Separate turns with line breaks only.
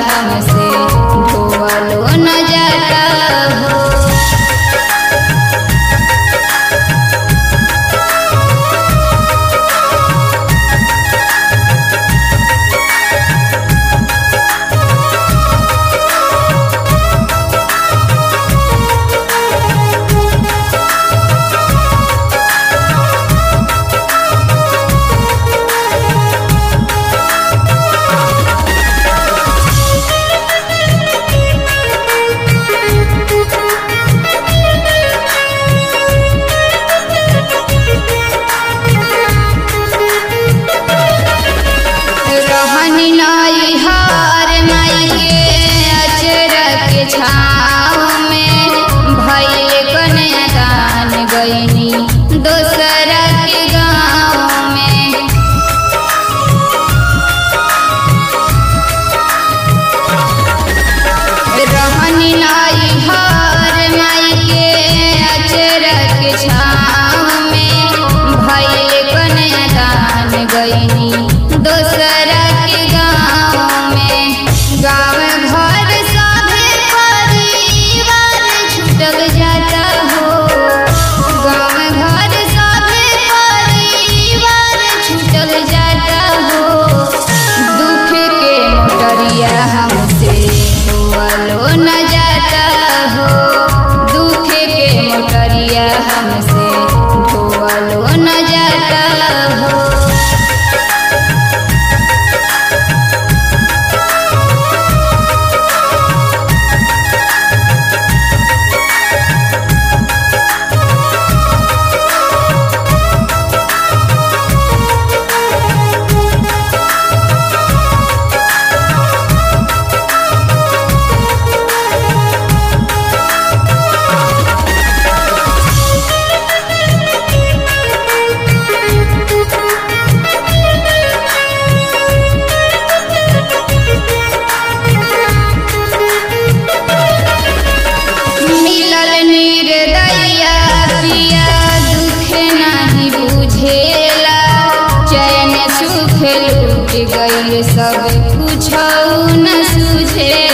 I miss लूट गईल सब। कुछ न सुझेला